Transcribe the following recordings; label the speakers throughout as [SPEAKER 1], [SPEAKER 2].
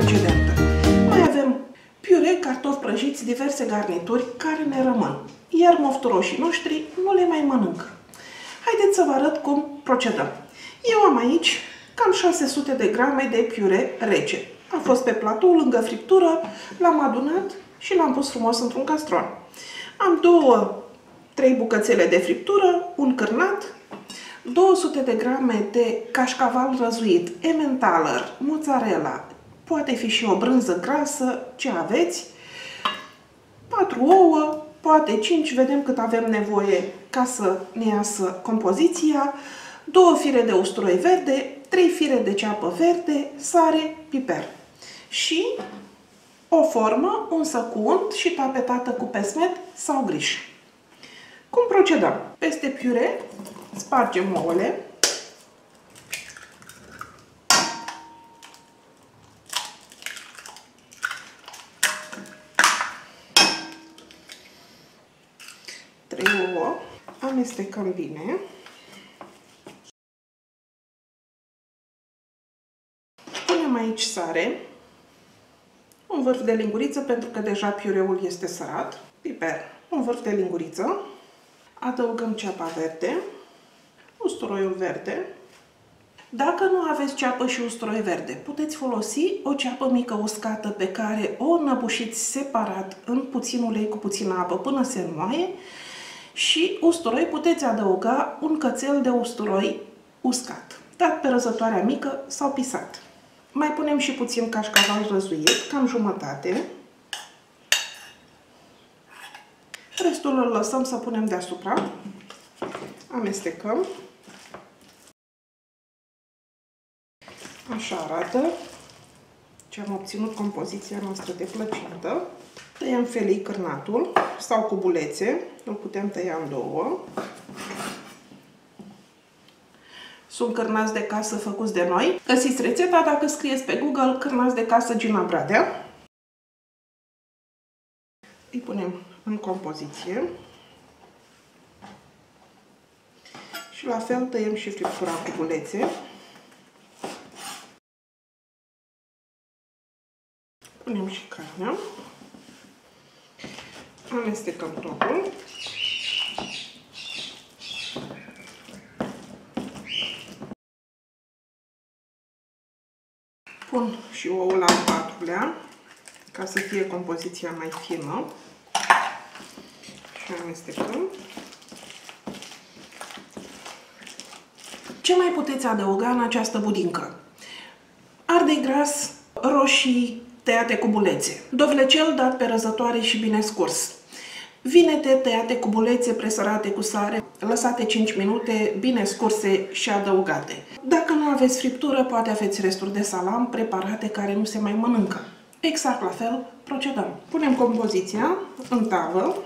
[SPEAKER 1] precedentă. Mai avem piure, cartofi prăjiți, diverse garnituri care ne rămân. Iar mofturoșii noștri nu le mai mănânc. Haideți să vă arăt cum procedăm. Eu am aici cam 600 de grame de piure rece. A fost pe platou lângă friptură, l-am adunat și l-am pus frumos într-un castron. Am două, trei bucățele de friptură, un cârnat, 200 de grame de cașcaval răzuit, Emmentaler, mozzarella, poate fi și o brânză grasă, ce aveți, 4 ouă, poate 5, vedem cât avem nevoie ca să ne iasă compoziția, două fire de usturoi verde, 3 fire de ceapă verde, sare, piper. Și o formă unsă cu unt și tapetată cu pesmet sau griș. Cum procedăm? Peste piure spargem ouăle. Trei ouă. Amestecăm bine. Punem aici sare. Un vârf de linguriță pentru că deja piureul este sărat. Piper. Un vârf de linguriță. Adăugăm ceapa verde usturoiul verde. Dacă nu aveți ceapă și usturoi verde, puteți folosi o ceapă mică uscată pe care o înăbușiți separat în puțin ulei cu puțină apă până se înmoaie și usturoi puteți adăuga un cățel de usturoi uscat, dat pe răzătoarea mică sau pisat. Mai punem și puțin cașcaval răzuit, cam jumătate. Restul îl lăsăm să punem deasupra. Amestecăm. Așa arată ce am obținut compoziția noastră de plăcintă. Tăiem felii cârnatul sau cu bulețe, îl putem tăia în două. Sunt cârnați de casă făcuți de noi. Găsiți rețeta dacă scrieți pe Google cârnați de casă Gina Bradea. Îi punem în compoziție. Și la fel tăiem și friptura cu bulețe. Punem și carnea. Amestecăm totul. Pun și ouul la patrulea ca să fie compoziția mai fină. Și amestecăm. Ce mai puteți adăuga în această budincă? Ardei gras, roșii, tăiate cu bulețe. Dovlecel dat pe răzătoare și bine scurs. Vinete tăiate cu bulețe presărate cu sare, lăsate 5 minute, bine scurse și adăugate. Dacă nu aveți friptură, poate aveți resturi de salam preparate care nu se mai mănâncă. Exact la fel procedăm. Punem compoziția în tavă,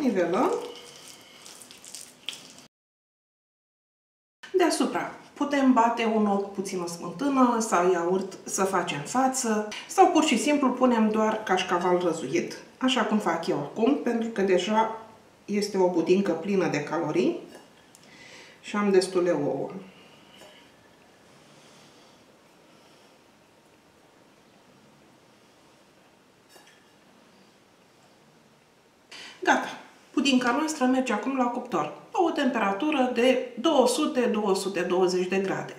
[SPEAKER 1] nivelăm, deasupra Putem bate un ochi puțin o smântână sau iaurt să facem față sau pur și simplu punem doar cașcaval răzuit, așa cum fac eu acum, pentru că deja este o budincă plină de calorii și am destule ouă. Gata! Budinca noastră merge acum la cuptor o temperatură de 200-220 de grade.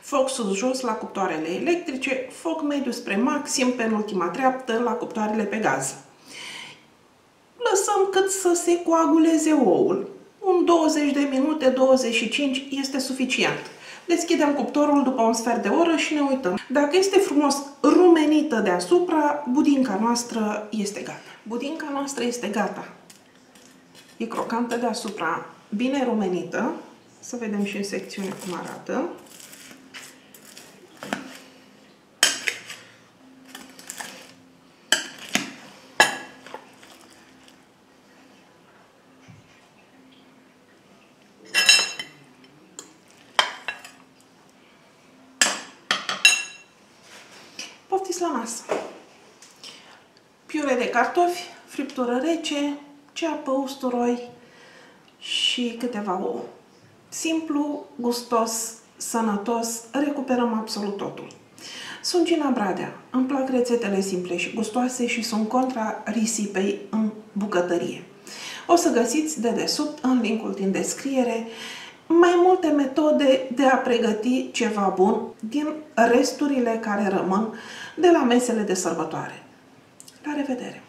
[SPEAKER 1] Foc sus jos la cuptoarele electrice, foc mediu spre maxim pe ultima treaptă la cuptoarele pe gaz. Lăsăm cât să se coaguleze oul. Un 20 de minute, 25 este suficient. Deschidem cuptorul după un sfert de oră și ne uităm. Dacă este frumos rumenită deasupra, budinca noastră este gata. Budinca noastră este gata. E crocantă deasupra, bine rumenită. Să vedem și în secțiune cum arată. Poftiți la masă! Piure de cartofi, friptură rece, ceapă, usturoi, și câteva ouă. Simplu, gustos, sănătos, recuperăm absolut totul. Sunt Gina Bradea. Îmi plac rețetele simple și gustoase și sunt contra risipei în bucătărie. O să găsiți de desubt în linkul din descriere mai multe metode de a pregăti ceva bun din resturile care rămân de la mesele de sărbătoare. La revedere!